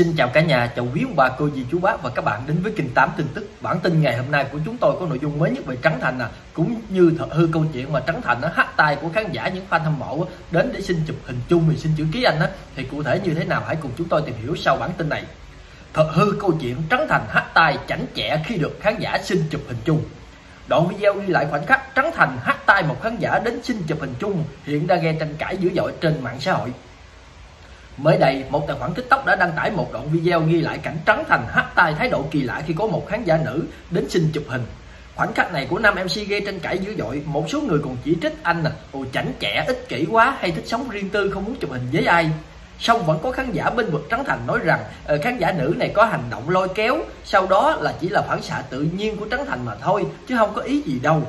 Xin chào cả nhà, chào quý ông bà, cô dì, chú bác và các bạn đến với kênh 8 tin tức. Bản tin ngày hôm nay của chúng tôi có nội dung mới nhất về Trấn Thành à, cũng như thật hư câu chuyện mà Trấn Thành nó hát tay của khán giả những fan hâm mộ đến để xin chụp hình chung thì xin chữ ký anh á thì cụ thể như thế nào hãy cùng chúng tôi tìm hiểu sau bản tin này. Thật hư câu chuyện Trấn Thành hát tay chảnh chẹ khi được khán giả xin chụp hình chung. Đoạn video ghi lại khoảnh khắc Trấn Thành hát tay một khán giả đến xin chụp hình chung hiện đang gây tranh cãi dữ dội trên mạng xã hội. Mới đây, một tài khoản TikTok đã đăng tải một đoạn video ghi lại cảnh Trấn Thành hắt tay thái độ kỳ lạ khi có một khán giả nữ đến xin chụp hình. Khoảnh khắc này của nam MC gây tranh cãi dữ dội, một số người còn chỉ trích anh là ồ chảnh trẻ, ích kỷ quá hay thích sống riêng tư không muốn chụp hình với ai. Song vẫn có khán giả bên vực Trấn Thành nói rằng ờ, khán giả nữ này có hành động lôi kéo, sau đó là chỉ là phản xạ tự nhiên của Trấn Thành mà thôi, chứ không có ý gì đâu.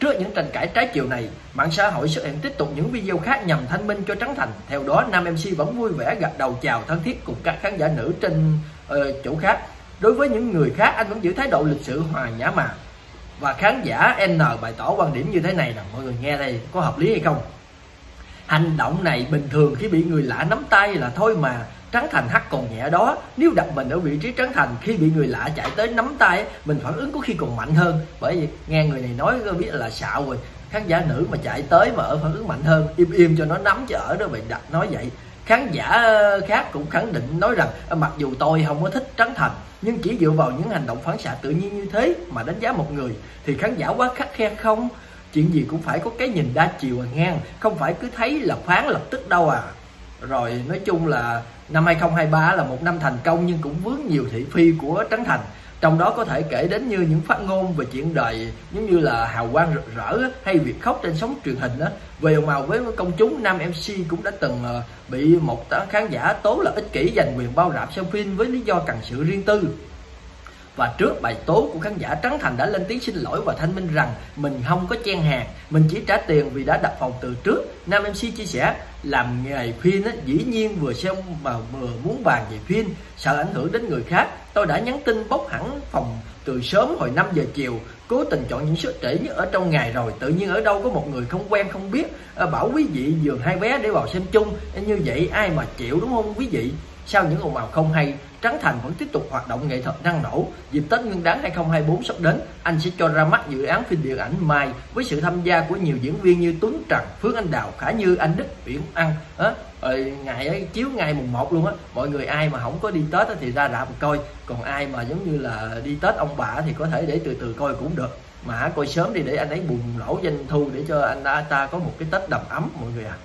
Trước những tranh cãi trái chiều này, mạng xã hội xuất hiện tiếp tục những video khác nhằm thanh minh cho Trấn Thành. Theo đó, nam MC vẫn vui vẻ gật đầu chào thân thiết cùng các khán giả nữ trên uh, chỗ khác. Đối với những người khác, anh vẫn giữ thái độ lịch sự hòa nhã mà. Và khán giả N bày tỏ quan điểm như thế này là mọi người nghe đây có hợp lý hay không? Hành động này bình thường khi bị người lạ nắm tay là thôi mà Trấn Thành hắt còn nhẹ đó. Nếu đặt mình ở vị trí Trấn Thành, Khi bị người lạ chạy tới nắm tay, Mình phản ứng có khi còn mạnh hơn. Bởi vì nghe người này nói biết là xạo rồi. Khán giả nữ mà chạy tới mà ở phản ứng mạnh hơn, Im im cho nó nắm chứ ở đó bị đặt nói vậy. Khán giả ờ, khác cũng khẳng định nói rằng ờ, Mặc dù tôi không có thích Trấn Thành, Nhưng chỉ dựa vào những hành động phản xạ tự nhiên như thế Mà đánh giá một người, Thì khán giả quá khắc khe không? Chuyện gì cũng phải có cái nhìn đa chiều à ngang, Không phải cứ thấy là phán lập tức đâu à rồi, nói chung là năm 2023 là một năm thành công nhưng cũng vướng nhiều thị phi của Trấn Thành. Trong đó có thể kể đến như những phát ngôn về chuyện đời, giống như là hào quang rực rỡ hay việc khóc trên sóng truyền hình đó về màu với công chúng, nam mc cũng đã từng ờ, bị một khán giả tố là ích kỷ giành quyền bao rạp xem phim với lý do cần sự riêng tư và trước bài tố của khán giả Trấn Thành đã lên tiếng xin lỗi và thanh minh rằng mình không có chen hàng. Mình chỉ trả tiền vì đã đặt phòng từ trước. Nam MC chia sẻ làm nghề phim á, dĩ nhiên vừa xem mà vừa muốn bàn về phim sợ ảnh hưởng đến người khác. Tôi đã nhắn tin bốc hẳn phòng từ sớm hồi 5 giờ chiều cố tình chọn những suất trễ nhất ở trong ngày rồi. Tự nhiên ở đâu có một người không quen không biết. Ờ, bảo quý vị giường hai vé để vào xem chung. Như vậy ai mà chịu đúng không quý vị? Sau những ồn ào không hay, Trấn Thành vẫn tiếp tục hoạt động nghệ thuật năng nổ. Dịp Tết Nguyên đán 2024 sắp đến, anh sẽ cho ra mắt dự án phim điện ảnh Mai với sự tham gia của nhiều diễn viên như Tuấn Trần, Phương Anh Đào, Khả Như, Anh Đức Uyển Ăn, á. Rồi ngày ấy, chiếu ngày mùng 1 luôn á. Mọi người ai mà không có đi Tết thì ra rạp coi. Còn ai mà giống như là đi Tết ông bà thì có thể để từ từ coi cũng được. Mà coi sớm đi để anh ấy bùng nổ doanh thu để cho anh ta có một cái Tết đầm ấm, mọi người à